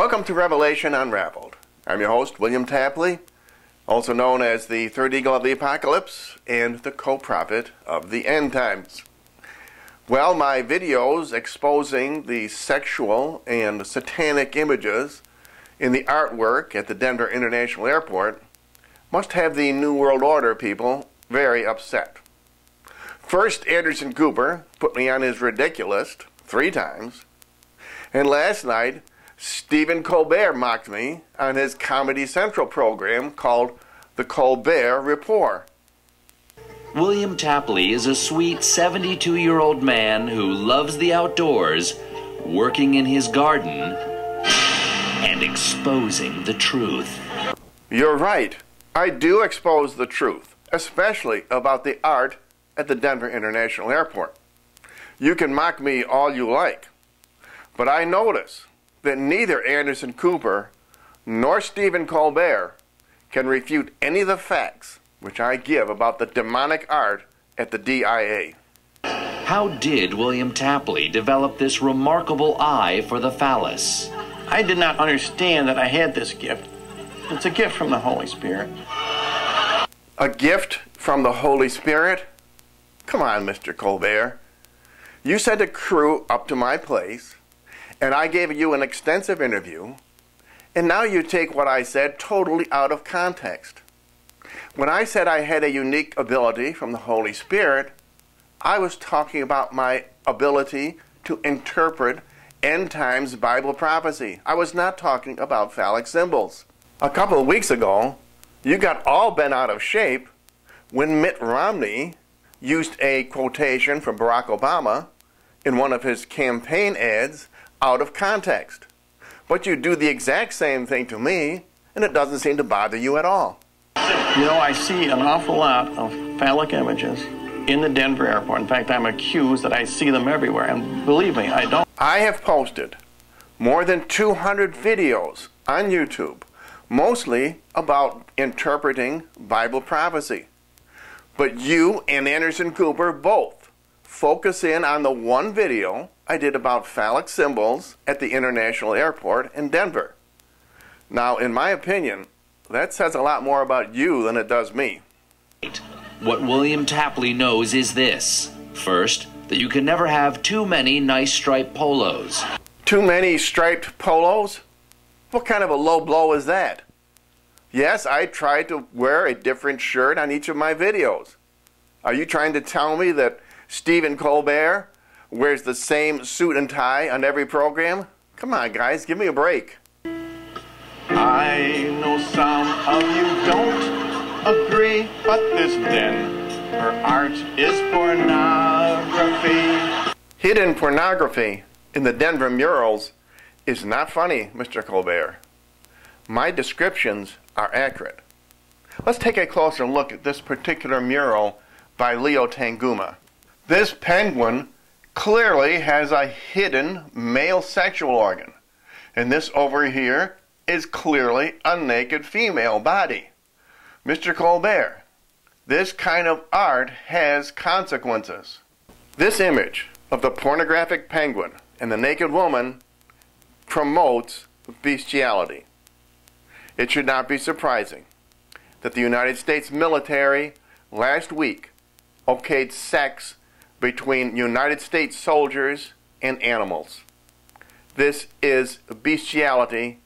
Welcome to Revelation Unraveled. I'm your host, William Tapley, also known as the third eagle of the apocalypse and the co prophet of the end times. Well, my videos exposing the sexual and satanic images in the artwork at the Denver International Airport must have the New World Order people very upset. First, Anderson Cooper put me on his Ridiculist three times, and last night, Stephen Colbert mocked me on his Comedy Central program called The Colbert Report. William Tapley is a sweet 72 year old man who loves the outdoors, working in his garden, and exposing the truth. You're right. I do expose the truth, especially about the art at the Denver International Airport. You can mock me all you like, but I notice that neither Anderson Cooper nor Stephen Colbert can refute any of the facts which I give about the demonic art at the DIA. How did William Tapley develop this remarkable eye for the phallus? I did not understand that I had this gift. It's a gift from the Holy Spirit. A gift from the Holy Spirit? Come on, Mr. Colbert. You sent a crew up to my place, and I gave you an extensive interview, and now you take what I said totally out of context. When I said I had a unique ability from the Holy Spirit, I was talking about my ability to interpret end times Bible prophecy. I was not talking about phallic symbols. A couple of weeks ago, you got all bent out of shape when Mitt Romney used a quotation from Barack Obama in one of his campaign ads out of context. But you do the exact same thing to me, and it doesn't seem to bother you at all. You know, I see an awful lot of phallic images in the Denver airport. In fact, I'm accused that I see them everywhere. And believe me, I don't. I have posted more than 200 videos on YouTube, mostly about interpreting Bible prophecy. But you and Anderson Cooper both focus in on the one video I did about phallic symbols at the International Airport in Denver. Now, in my opinion, that says a lot more about you than it does me. What William Tapley knows is this. First, that you can never have too many nice striped polos. Too many striped polos? What kind of a low blow is that? Yes, I try to wear a different shirt on each of my videos. Are you trying to tell me that Stephen Colbert wears the same suit and tie on every program? Come on, guys, give me a break. I know some of you don't agree, but this den, her art is pornography. Hidden pornography in the Denver murals is not funny, Mr. Colbert. My descriptions are accurate. Let's take a closer look at this particular mural by Leo Tanguma. This penguin clearly has a hidden male sexual organ. And this over here is clearly a naked female body. Mr. Colbert, this kind of art has consequences. This image of the pornographic penguin and the naked woman promotes bestiality. It should not be surprising that the United States military last week okayed sex between United States soldiers and animals. This is bestiality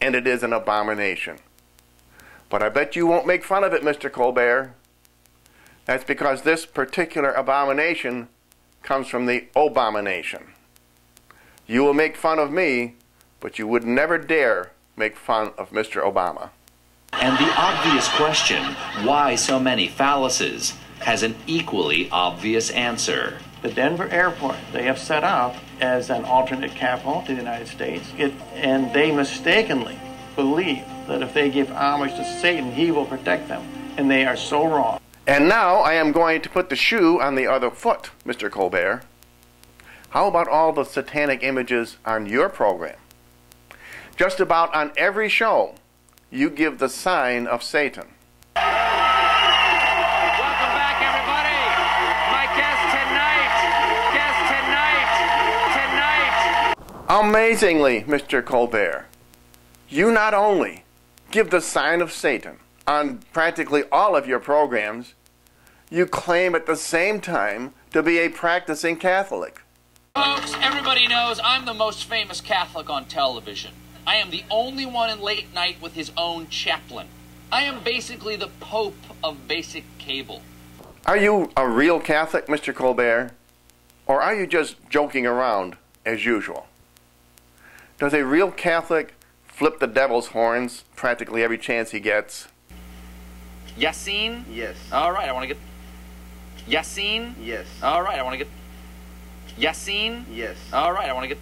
and it is an abomination. But I bet you won't make fun of it, Mr. Colbert. That's because this particular abomination comes from the abomination. You will make fun of me, but you would never dare make fun of Mr. Obama. And the obvious question, why so many phalluses, has an equally obvious answer. The Denver airport they have set up as an alternate capital to the United States, it, and they mistakenly believe that if they give homage to Satan, he will protect them. And they are so wrong. And now I am going to put the shoe on the other foot, Mr. Colbert. How about all the satanic images on your program? Just about on every show, you give the sign of Satan. Welcome back, everybody. My guest tonight, guest tonight, tonight. Amazingly, Mr. Colbert, You not only give the sign of Satan on practically all of your programs, you claim at the same time to be a practicing Catholic. Folks, everybody knows I'm the most famous Catholic on television. I am the only one in late night with his own chaplain. I am basically the Pope of basic cable. Are you a real Catholic, Mr. Colbert? Or are you just joking around as usual? Does a real Catholic flip the devil's horns practically every chance he gets? Yassine? Yes. All right, I want to get. Yassine? Yes. All right, I want to get. Yassine? Yes. All right, I want to get.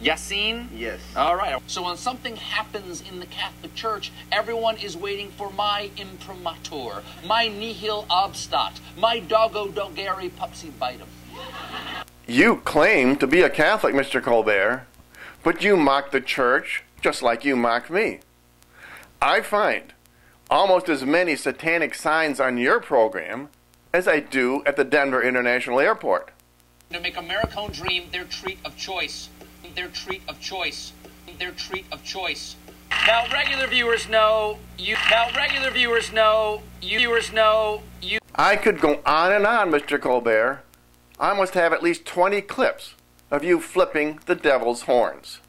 Yassine? Yes. All right. So when something happens in the Catholic Church, everyone is waiting for my imprimatur, my nihil obstat, my doggo dogari pupsy bitum. You claim to be a Catholic, Mr. Colbert, but you mock the church just like you mock me. I find almost as many satanic signs on your program as I do at the Denver International Airport. To make Americone Dream their treat of choice. Their treat of choice. Their treat of choice. Now, regular viewers know you. Now, regular viewers know you. Viewers know you. I could go on and on, Mr. Colbert. I must have at least 20 clips of you flipping the devil's horns.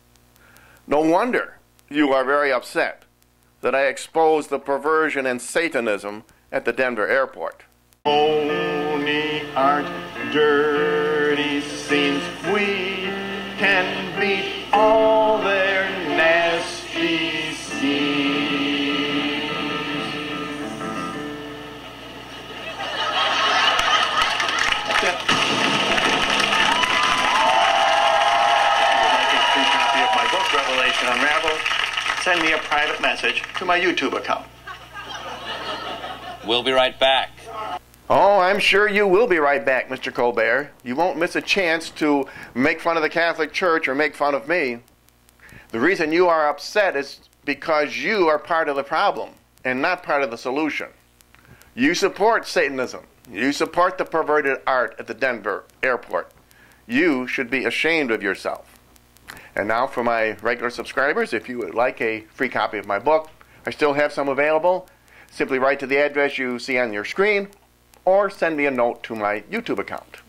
No wonder you are very upset that I exposed the perversion and Satanism at the Denver airport. Phony art, dirty scenes. We can beat all copy of my book, Revelation Unraveled, send me a private message to my YouTube account. We'll be right back. Oh, I'm sure you will be right back, Mr. Colbert. You won't miss a chance to make fun of the Catholic Church or make fun of me. The reason you are upset is because you are part of the problem and not part of the solution. You support Satanism. You support the perverted art at the Denver airport. You should be ashamed of yourself. And now, for my regular subscribers, if you would like a free copy of my book, I still have some available. Simply write to the address you see on your screen or send me a note to my YouTube account.